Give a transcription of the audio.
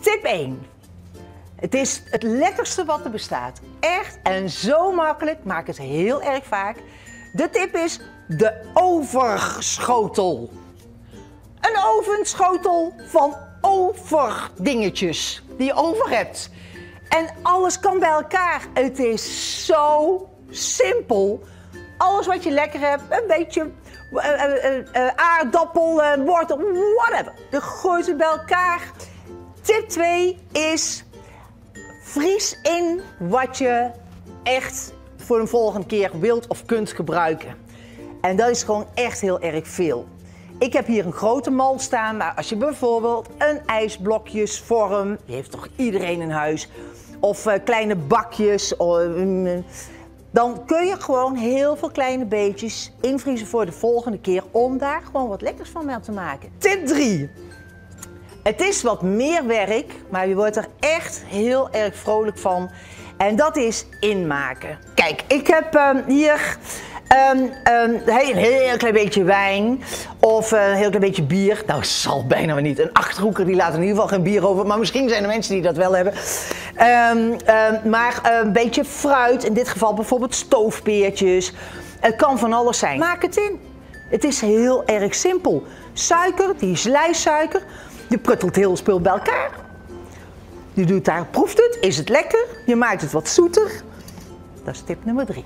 Tip 1. Het is het lekkerste wat er bestaat. Echt en zo makkelijk, maak het heel erg vaak. De tip is de overschotel. Een ovenschotel van overdingetjes die je over hebt. En alles kan bij elkaar. Het is zo simpel. Alles wat je lekker hebt, een beetje uh, uh, aardappel, wortel, whatever. Dan gooit het bij elkaar. Tip 2 is vries in wat je echt voor een volgende keer wilt of kunt gebruiken. En dat is gewoon echt heel erg veel. Ik heb hier een grote mal staan, maar als je bijvoorbeeld een ijsblokjesvorm, die heeft toch iedereen in huis, of kleine bakjes, uh, dan kun je gewoon heel veel kleine beetjes invriezen voor de volgende keer om daar gewoon wat lekkers van te maken. Tip 3. Het is wat meer werk, maar je wordt er echt heel erg vrolijk van. En dat is inmaken. Kijk, ik heb uh, hier Um, een heel klein beetje wijn of een heel klein beetje bier. Nou, zal bijna maar niet. Een achterhoeker die laat in ieder geval geen bier over. Maar misschien zijn er mensen die dat wel hebben. Um, maar een beetje fruit. In dit geval bijvoorbeeld stoofpeertjes. Het kan van alles zijn. Maak het in. Het is heel erg simpel. Suiker, die is lijstsuiker. Je pruttelt heel spul bij elkaar. Je doet daar, proeft het. Is het lekker? Je maakt het wat zoeter. Dat is tip nummer drie.